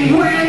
And when